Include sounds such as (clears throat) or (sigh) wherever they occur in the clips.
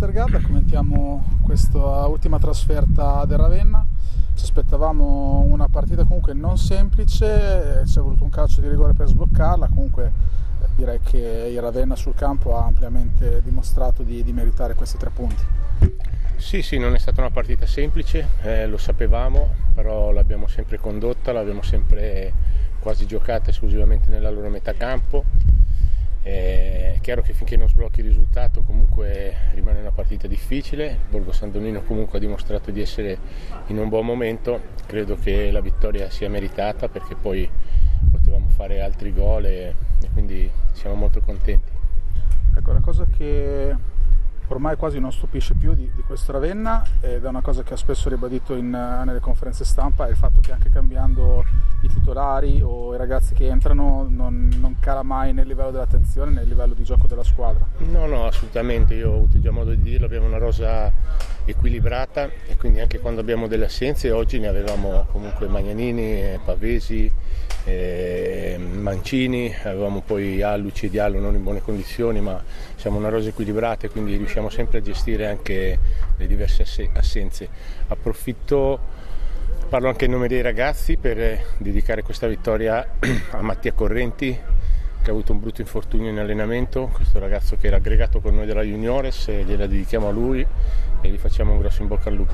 Westergaard, commentiamo questa ultima trasferta del Ravenna. Ci aspettavamo una partita comunque non semplice, ci è voluto un calcio di rigore per sbloccarla, comunque direi che il Ravenna sul campo ha ampiamente dimostrato di, di meritare questi tre punti. Sì, sì, non è stata una partita semplice, eh, lo sapevamo, però l'abbiamo sempre condotta, l'abbiamo sempre quasi giocata esclusivamente nella loro metà campo è chiaro che finché non sblocchi il risultato comunque rimane una partita difficile, Borgo San Donino comunque ha dimostrato di essere in un buon momento, credo che la vittoria sia meritata perché poi potevamo fare altri gol e, e quindi siamo molto contenti. Ecco, la cosa che ormai quasi non stupisce più di, di, questo Ravenna ed è una cosa che ha spesso ribadito in, nelle conferenze stampa è il fatto che anche cambiando i titolari o i ragazzi che entrano non, non cala mai nel livello dell'attenzione, nel livello di gioco della squadra. No, no, assolutamente, io ho avuto già modo di dirlo, abbiamo una rosa equilibrata e quindi anche quando abbiamo delle assenze, oggi ne avevamo comunque Magnanini, Pavesi, eh, Mancini, avevamo poi Alluci e Diallo non in buone condizioni, ma siamo una rosa equilibrata e quindi riusciamo sempre a gestire anche le diverse assenze. Approfitto, parlo anche in nome dei ragazzi per dedicare questa vittoria (clears throat) a Mattia Correnti che ha avuto un brutto infortunio in allenamento, questo ragazzo che era aggregato con noi della Juniores, gliela dedichiamo a lui e gli facciamo un grosso in bocca al lupo.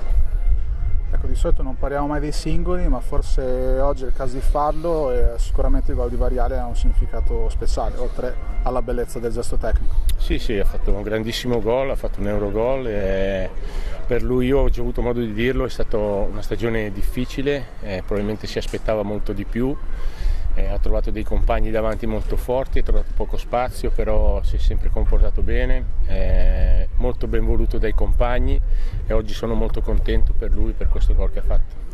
Ecco, di solito non parliamo mai dei singoli, ma forse oggi è il caso di farlo e sicuramente il gol di Variale ha un significato speciale, oltre alla bellezza del gesto tecnico. Sì, sì, ha fatto un grandissimo gol, ha fatto un Eurogol e per lui io ho già avuto modo di dirlo, è stata una stagione difficile, eh, probabilmente si aspettava molto di più eh, ha trovato dei compagni davanti molto forti, ha trovato poco spazio, però si è sempre comportato bene, è molto ben voluto dai compagni e oggi sono molto contento per lui, per questo gol che ha fatto.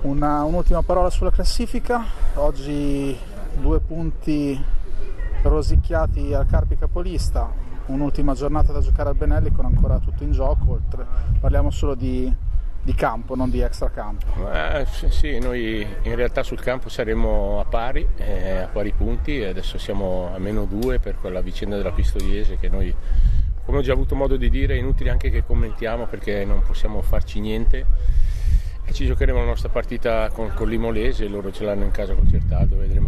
Una, un'ultima parola sulla classifica, oggi due punti rosicchiati al Carpi Capolista, un'ultima giornata da giocare al Benelli con ancora tutto in gioco, parliamo solo di di campo, non di extracampo. Eh, sì, noi in realtà sul campo saremo a pari, eh, a pari punti, adesso siamo a meno due per quella vicenda della Pistoiese che noi, come ho già avuto modo di dire, è inutile anche che commentiamo perché non possiamo farci niente. E ci giocheremo la nostra partita con, con l'Imolese, loro ce l'hanno in casa concertato, vedremo